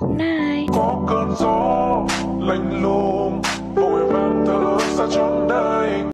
good night có cơn gió lạnh lùng vội vàng thở ra trốn đây.